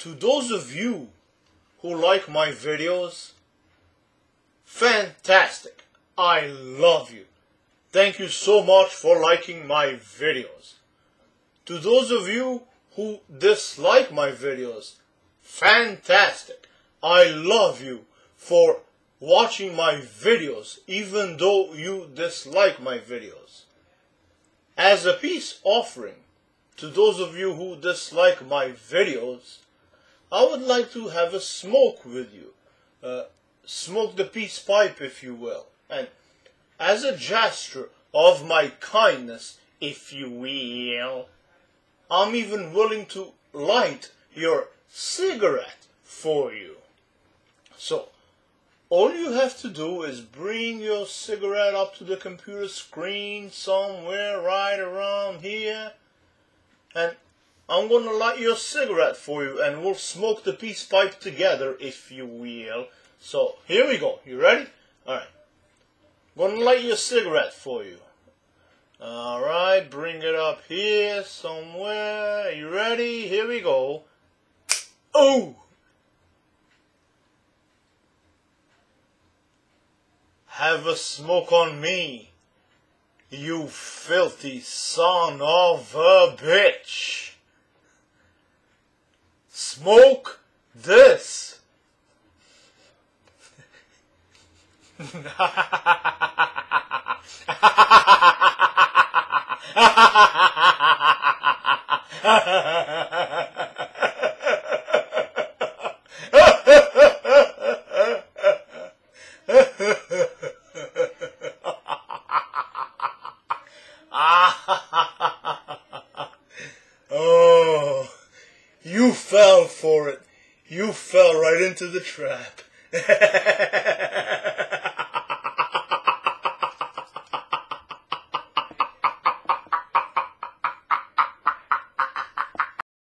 to those of you who like my videos, fantastic. I love you. Thank you so much for liking my videos. To those of you who dislike my videos, fantastic. I love you for watching my videos even though you dislike my videos. As a peace offering to those of you who dislike my videos, I would like to have a smoke with you. Uh, smoke the peace pipe, if you will. And as a gesture of my kindness, if you will, I'm even willing to light your cigarette for you. So, all you have to do is bring your cigarette up to the computer screen somewhere right around here and I'm gonna light your cigarette for you and we'll smoke the peace pipe together if you will. So here we go. You ready? Alright. Gonna light your cigarette for you. Alright, bring it up here somewhere. You ready? Here we go. Oh! Have a smoke on me, you filthy son of a bitch. Smoke this. oh, you fell for it. You fell right into the trap.